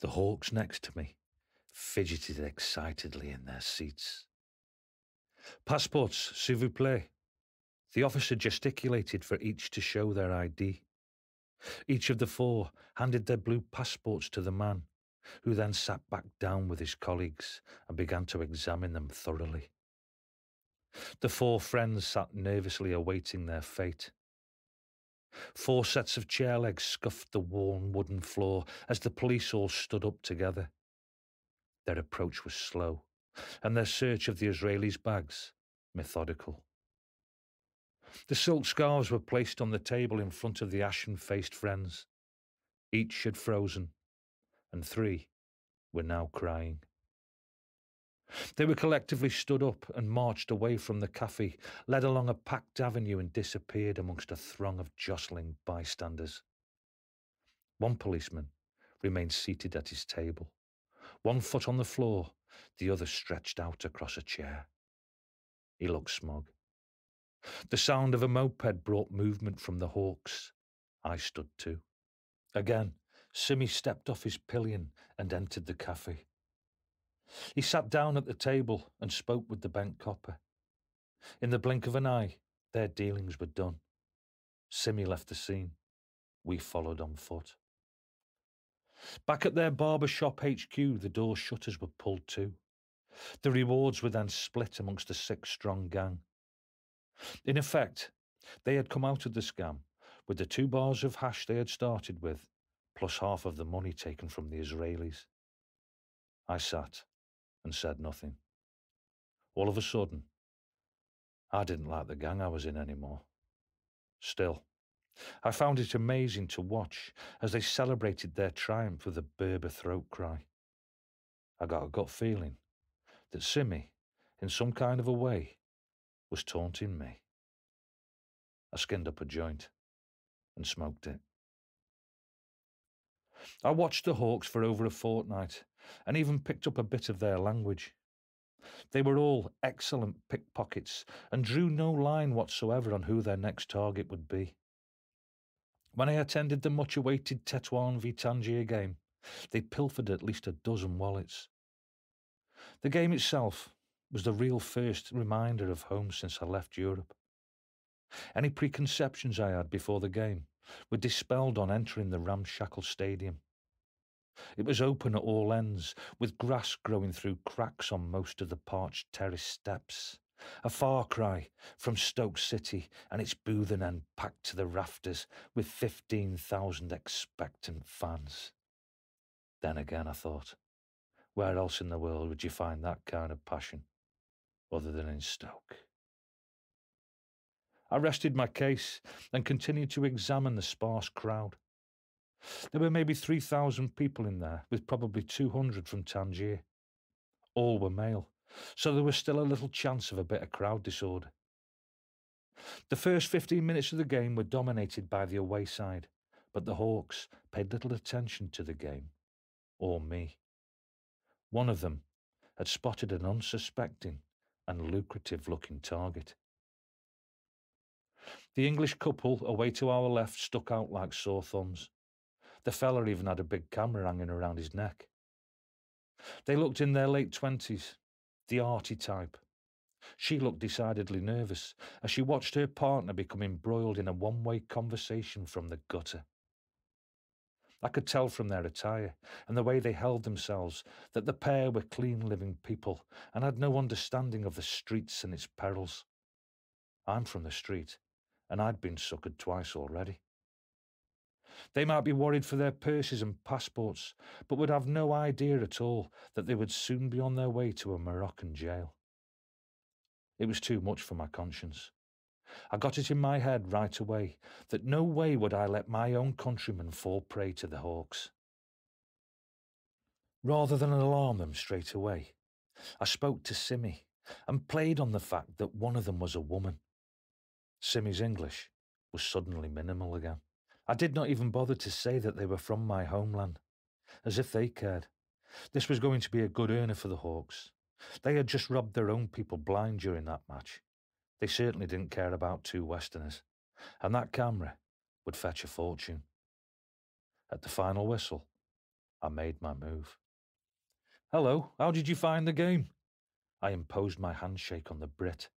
The hawks next to me fidgeted excitedly in their seats. Passports, s'il vous plaît. The officer gesticulated for each to show their ID. Each of the four handed their blue passports to the man, who then sat back down with his colleagues and began to examine them thoroughly. The four friends sat nervously awaiting their fate. Four sets of chair legs scuffed the worn wooden floor as the police all stood up together. Their approach was slow, and their search of the Israelis' bags methodical. The silk scarves were placed on the table in front of the ashen faced friends. Each had frozen, and three were now crying. They were collectively stood up and marched away from the cafe, led along a packed avenue, and disappeared amongst a throng of jostling bystanders. One policeman remained seated at his table, one foot on the floor, the other stretched out across a chair. He looked smug. The sound of a moped brought movement from the hawks. I stood too. Again, Simi stepped off his pillion and entered the cafe. He sat down at the table and spoke with the bank copper. In the blink of an eye, their dealings were done. Simi left the scene. We followed on foot. Back at their barber shop HQ, the door shutters were pulled to. The rewards were then split amongst a six strong gang. In effect, they had come out of the scam with the two bars of hash they had started with, plus half of the money taken from the Israelis. I sat and said nothing. All of a sudden, I didn't like the gang I was in anymore. Still, I found it amazing to watch as they celebrated their triumph with a Berber throat cry. I got a gut feeling that Simi, in some kind of a way, was taunting me. I skinned up a joint and smoked it. I watched the Hawks for over a fortnight and even picked up a bit of their language. They were all excellent pickpockets and drew no line whatsoever on who their next target would be. When I attended the much awaited Tetuan v Tangier game, they pilfered at least a dozen wallets. The game itself was the real first reminder of home since I left Europe. Any preconceptions I had before the game were dispelled on entering the ramshackle stadium. It was open at all ends, with grass growing through cracks on most of the parched terrace steps. A far cry from Stoke City and its Boothen end packed to the rafters with 15,000 expectant fans. Then again, I thought, where else in the world would you find that kind of passion other than in Stoke? I rested my case and continued to examine the sparse crowd. There were maybe 3,000 people in there, with probably 200 from Tangier. All were male, so there was still a little chance of a bit of crowd disorder. The first 15 minutes of the game were dominated by the away side, but the Hawks paid little attention to the game, or me. One of them had spotted an unsuspecting and lucrative looking target. The English couple away to our left stuck out like sore thumbs. The fella even had a big camera hanging around his neck. They looked in their late twenties, the arty type. She looked decidedly nervous as she watched her partner become embroiled in a one way conversation from the gutter. I could tell from their attire and the way they held themselves that the pair were clean living people and had no understanding of the streets and its perils. I'm from the street, and I'd been suckered twice already. They might be worried for their purses and passports, but would have no idea at all that they would soon be on their way to a Moroccan jail. It was too much for my conscience. I got it in my head right away that no way would I let my own countrymen fall prey to the hawks. Rather than alarm them straight away, I spoke to Simmy and played on the fact that one of them was a woman. Simmy's English was suddenly minimal again. I did not even bother to say that they were from my homeland, as if they cared. This was going to be a good earner for the Hawks. They had just robbed their own people blind during that match. They certainly didn't care about two Westerners, and that camera would fetch a fortune. At the final whistle, I made my move. Hello, how did you find the game? I imposed my handshake on the Brit.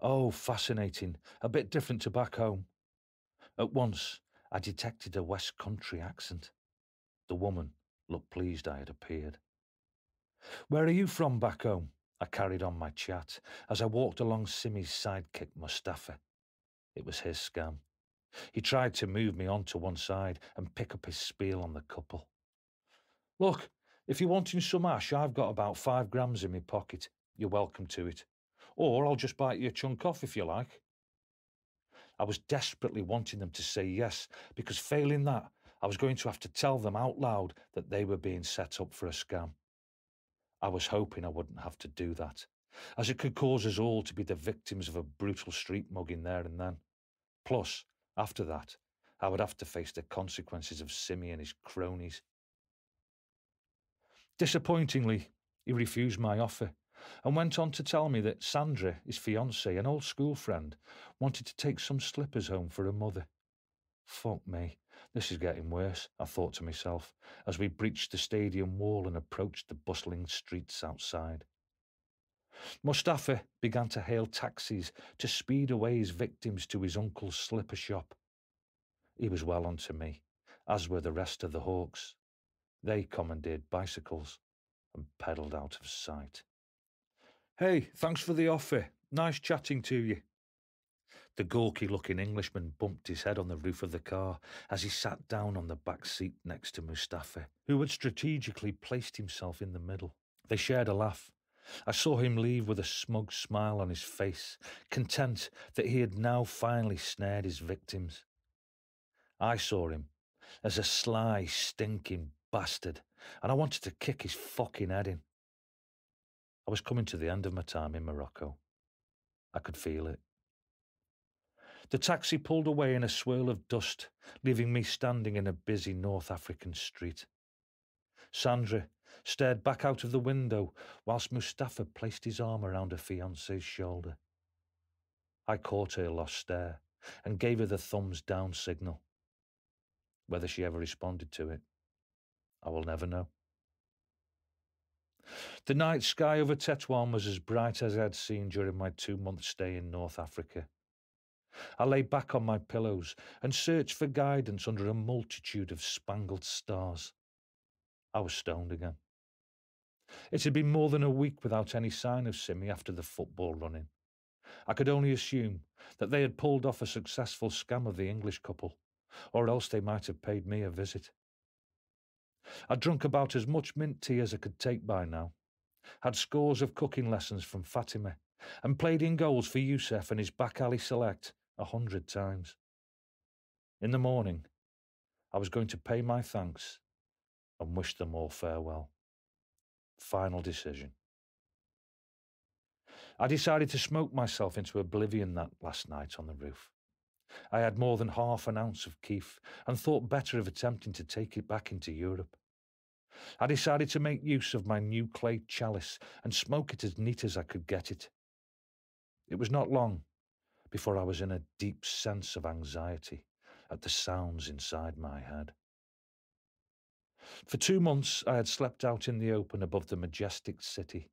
Oh, fascinating. A bit different to back home. At once, I detected a West Country accent. The woman looked pleased I had appeared. Where are you from back home? I carried on my chat as I walked along Simmy's sidekick Mustafa. It was his scam. He tried to move me on to one side and pick up his spiel on the couple. Look, if you're wanting some ash, I've got about five grams in my pocket. You're welcome to it. Or I'll just bite you a chunk off if you like. I was desperately wanting them to say yes, because failing that, I was going to have to tell them out loud that they were being set up for a scam. I was hoping I wouldn't have to do that, as it could cause us all to be the victims of a brutal street mugging there and then. Plus, after that, I would have to face the consequences of Simmy and his cronies. Disappointingly, he refused my offer and went on to tell me that Sandra, his fiancée, an old school friend, wanted to take some slippers home for her mother. Fuck me, this is getting worse, I thought to myself, as we breached the stadium wall and approached the bustling streets outside. Mustafa began to hail taxis to speed away his victims to his uncle's slipper shop. He was well on to me, as were the rest of the hawks. They commandeered bicycles and pedalled out of sight. Hey, thanks for the offer. Nice chatting to you. The gawky looking Englishman bumped his head on the roof of the car as he sat down on the back seat next to Mustafa, who had strategically placed himself in the middle. They shared a laugh. I saw him leave with a smug smile on his face, content that he had now finally snared his victims. I saw him as a sly, stinking bastard, and I wanted to kick his fucking head in. I was coming to the end of my time in Morocco. I could feel it. The taxi pulled away in a swirl of dust, leaving me standing in a busy North African street. Sandra stared back out of the window whilst Mustafa placed his arm around her fiance's shoulder. I caught her lost stare and gave her the thumbs down signal. Whether she ever responded to it, I will never know. The night sky over Tetuan was as bright as I had seen during my two month stay in North Africa. I lay back on my pillows and searched for guidance under a multitude of spangled stars. I was stoned again. It had been more than a week without any sign of Simmy after the football running. I could only assume that they had pulled off a successful scam of the English couple, or else they might have paid me a visit. I'd drunk about as much mint tea as I could take by now, had scores of cooking lessons from Fatima, and played in goals for Youssef and his back alley select a hundred times. In the morning, I was going to pay my thanks and wish them all farewell. Final decision. I decided to smoke myself into oblivion that last night on the roof. I had more than half an ounce of keef and thought better of attempting to take it back into Europe. I decided to make use of my new clay chalice and smoke it as neat as I could get it. It was not long before I was in a deep sense of anxiety at the sounds inside my head. For two months I had slept out in the open above the majestic city.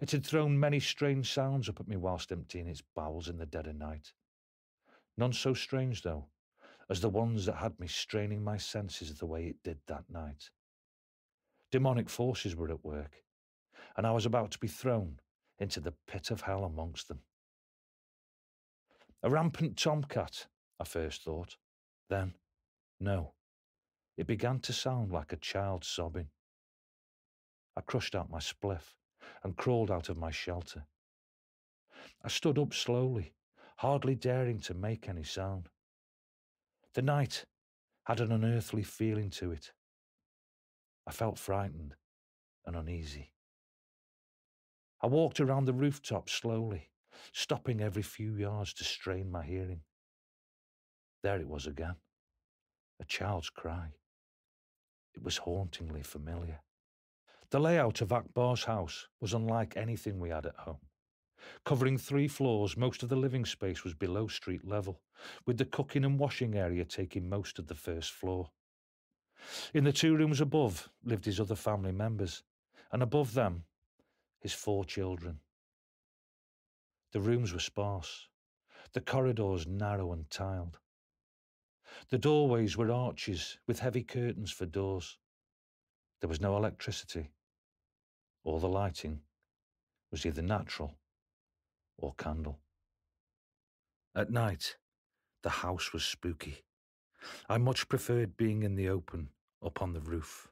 It had thrown many strange sounds up at me whilst emptying its bowels in the dead of night. None so strange, though, as the ones that had me straining my senses the way it did that night. Demonic forces were at work, and I was about to be thrown into the pit of hell amongst them. A rampant tomcat, I first thought. Then, no, It began to sound like a child sobbing. I crushed out my spliff and crawled out of my shelter. I stood up slowly, hardly daring to make any sound. The night had an unearthly feeling to it. I felt frightened and uneasy. I walked around the rooftop slowly, stopping every few yards to strain my hearing. There it was again a child's cry. It was hauntingly familiar. The layout of Akbar's house was unlike anything we had at home. Covering three floors, most of the living space was below street level, with the cooking and washing area taking most of the first floor. In the two rooms above lived his other family members, and above them, his four children. The rooms were sparse, the corridors narrow and tiled. The doorways were arches with heavy curtains for doors. There was no electricity. All the lighting was either natural or candle. At night, the house was spooky. I much preferred being in the open, up on the roof.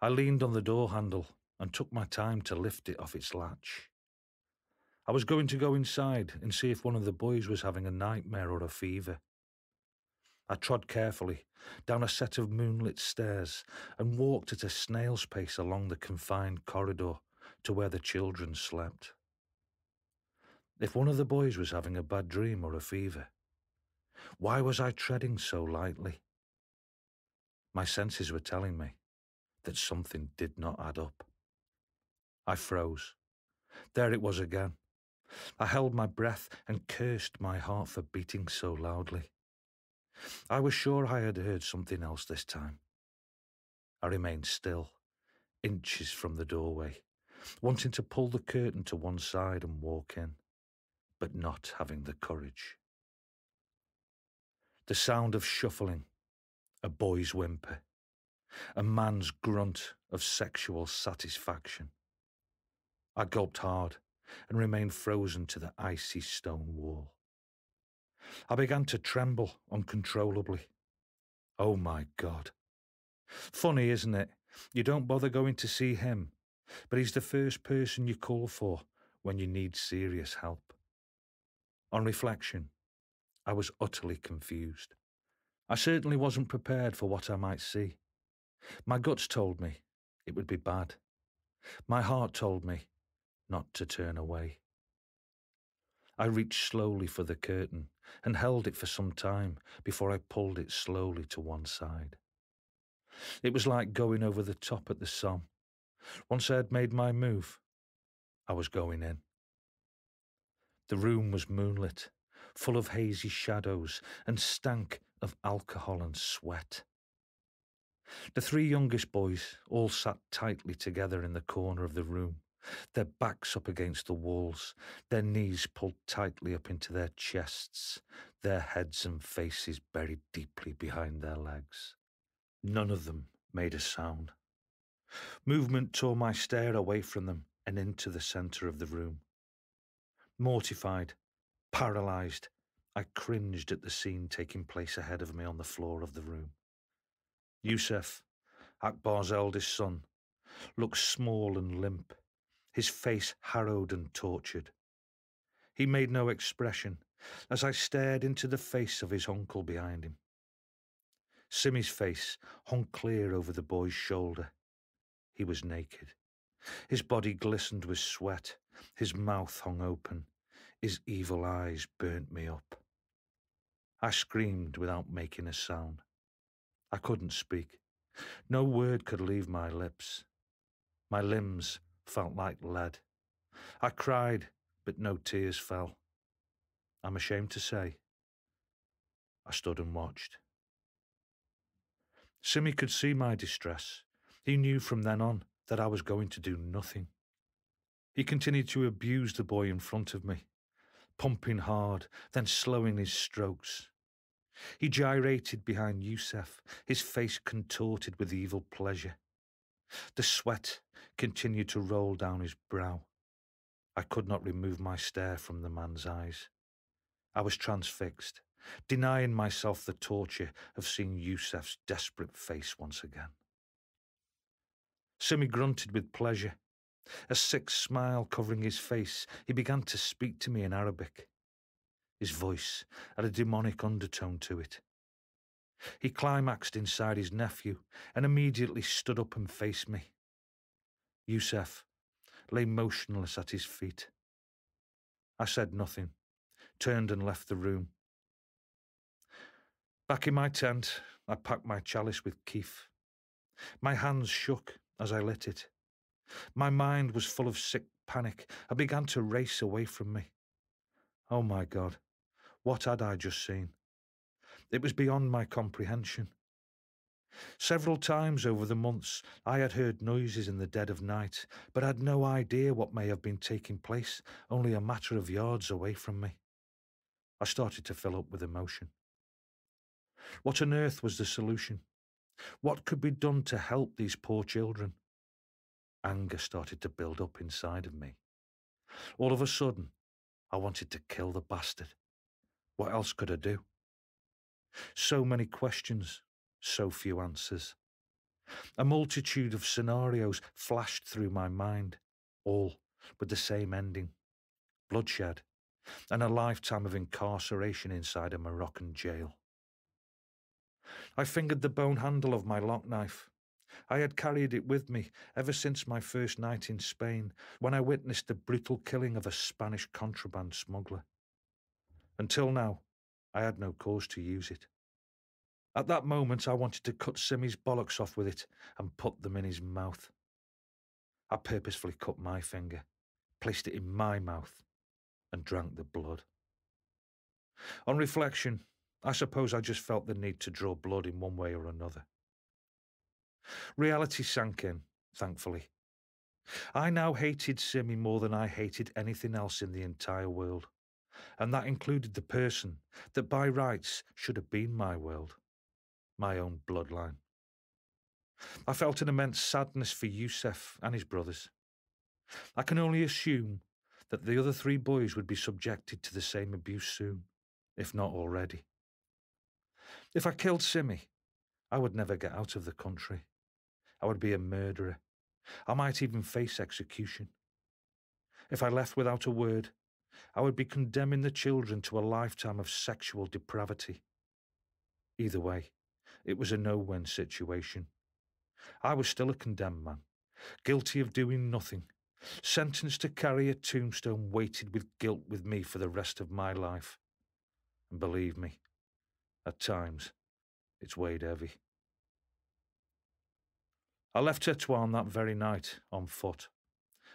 I leaned on the door handle and took my time to lift it off its latch. I was going to go inside and see if one of the boys was having a nightmare or a fever. I trod carefully down a set of moonlit stairs and walked at a snail's pace along the confined corridor to where the children slept. If one of the boys was having a bad dream or a fever, why was I treading so lightly? My senses were telling me that something did not add up. I froze. There it was again. I held my breath and cursed my heart for beating so loudly. I was sure I had heard something else this time. I remained still, inches from the doorway, wanting to pull the curtain to one side and walk in, but not having the courage. The sound of shuffling, a boy's whimper, a man's grunt of sexual satisfaction. I gulped hard and remained frozen to the icy stone wall. I began to tremble uncontrollably. Oh my God. Funny, isn't it? You don't bother going to see him, but he's the first person you call for when you need serious help. On reflection, I was utterly confused. I certainly wasn't prepared for what I might see. My guts told me it would be bad. My heart told me not to turn away. I reached slowly for the curtain and held it for some time before I pulled it slowly to one side. It was like going over the top at the Somme. Once I had made my move, I was going in. The room was moonlit, full of hazy shadows, and stank of alcohol and sweat. The three youngest boys all sat tightly together in the corner of the room, their backs up against the walls, their knees pulled tightly up into their chests, their heads and faces buried deeply behind their legs. None of them made a sound. Movement tore my stare away from them and into the centre of the room. Mortified, paralysed, I cringed at the scene taking place ahead of me on the floor of the room. Yusef, Akbar's eldest son, looked small and limp, his face harrowed and tortured. He made no expression as I stared into the face of his uncle behind him. Simi's face hung clear over the boy's shoulder. He was naked. His body glistened with sweat. His mouth hung open. His evil eyes burnt me up. I screamed without making a sound. I couldn't speak. No word could leave my lips. My limbs felt like lead. I cried, but no tears fell. I'm ashamed to say, I stood and watched. Simi could see my distress. He knew from then on that I was going to do nothing. He continued to abuse the boy in front of me, pumping hard, then slowing his strokes. He gyrated behind Yusef, his face contorted with evil pleasure. The sweat continued to roll down his brow. I could not remove my stare from the man's eyes. I was transfixed, denying myself the torture of seeing Yusef's desperate face once again. Simi grunted with pleasure. A sick smile covering his face, he began to speak to me in Arabic. His voice had a demonic undertone to it. He climaxed inside his nephew and immediately stood up and faced me. Yusef lay motionless at his feet. I said nothing, turned and left the room. Back in my tent, I packed my chalice with keef. My hands shook as I lit it. My mind was full of sick panic. I began to race away from me. Oh my God, what had I just seen? It was beyond my comprehension. Several times over the months, I had heard noises in the dead of night, but had no idea what may have been taking place only a matter of yards away from me. I started to fill up with emotion. What on earth was the solution? What could be done to help these poor children? Anger started to build up inside of me. All of a sudden, I wanted to kill the bastard. What else could I do? So many questions, so few answers. A multitude of scenarios flashed through my mind, all with the same ending bloodshed and a lifetime of incarceration inside a Moroccan jail. I fingered the bone handle of my lock knife. I had carried it with me ever since my first night in Spain, when I witnessed the brutal killing of a Spanish contraband smuggler. Until now, I had no cause to use it. At that moment, I wanted to cut Simmy's bollocks off with it and put them in his mouth. I purposefully cut my finger, placed it in my mouth, and drank the blood. On reflection, I suppose I just felt the need to draw blood in one way or another. Reality sank in, thankfully. I now hated Simi more than I hated anything else in the entire world, and that included the person that by rights should have been my world my own bloodline. I felt an immense sadness for Yusef and his brothers. I can only assume that the other three boys would be subjected to the same abuse soon, if not already. If I killed Simi, I would never get out of the country. I would be a murderer. I might even face execution. If I left without a word, I would be condemning the children to a lifetime of sexual depravity. Either way, it was a no-win situation. I was still a condemned man, guilty of doing nothing, sentenced to carry a tombstone weighted with guilt with me for the rest of my life. And believe me, at times, it's weighed heavy. I left Tetuan that very night on foot.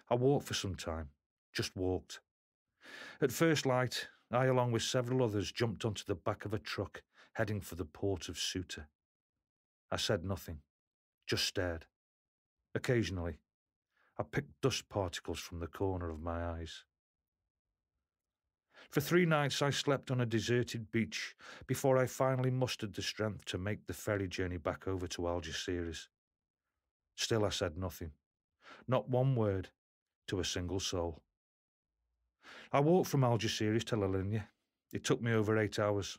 I walked for some time, just walked. At first light, I, along with several others, jumped onto the back of a truck heading for the port of Ceuta. I said nothing, just stared. Occasionally, I picked dust particles from the corner of my eyes. For three nights I slept on a deserted beach before I finally mustered the strength to make the ferry journey back over to Algeciras. Still I said nothing, not one word to a single soul. I walked from Algeciras to La Linea. It took me over eight hours.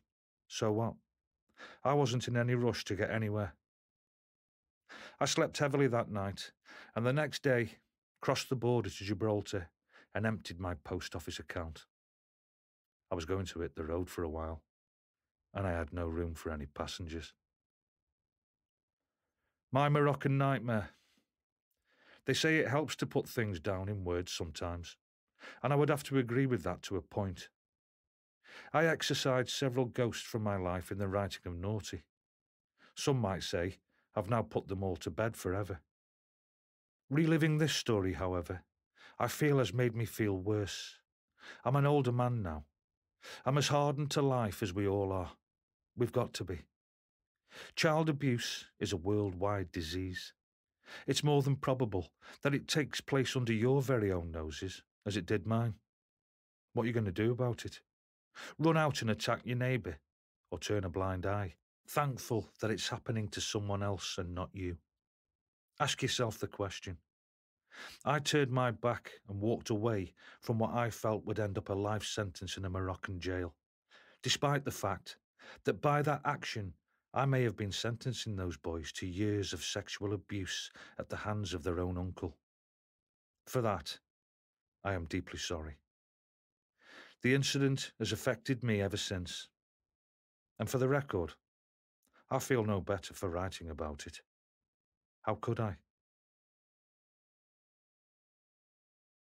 So what? I wasn't in any rush to get anywhere. I slept heavily that night, and the next day crossed the border to Gibraltar and emptied my post office account. I was going to hit the road for a while, and I had no room for any passengers. My Moroccan nightmare. They say it helps to put things down in words sometimes, and I would have to agree with that to a point. I exorcised several ghosts from my life in the writing of Naughty. Some might say I've now put them all to bed forever. Reliving this story, however, I feel has made me feel worse. I'm an older man now. I'm as hardened to life as we all are. We've got to be. Child abuse is a worldwide disease. It's more than probable that it takes place under your very own noses, as it did mine. What are you going to do about it? Run out and attack your neighbour, or turn a blind eye? thankful that it's happening to someone else and not you. Ask yourself the question. I turned my back and walked away from what I felt would end up a life sentence in a Moroccan jail, despite the fact that by that action I may have been sentencing those boys to years of sexual abuse at the hands of their own uncle. For that, I am deeply sorry. The incident has affected me ever since. And for the record, I feel no better for writing about it. How could I?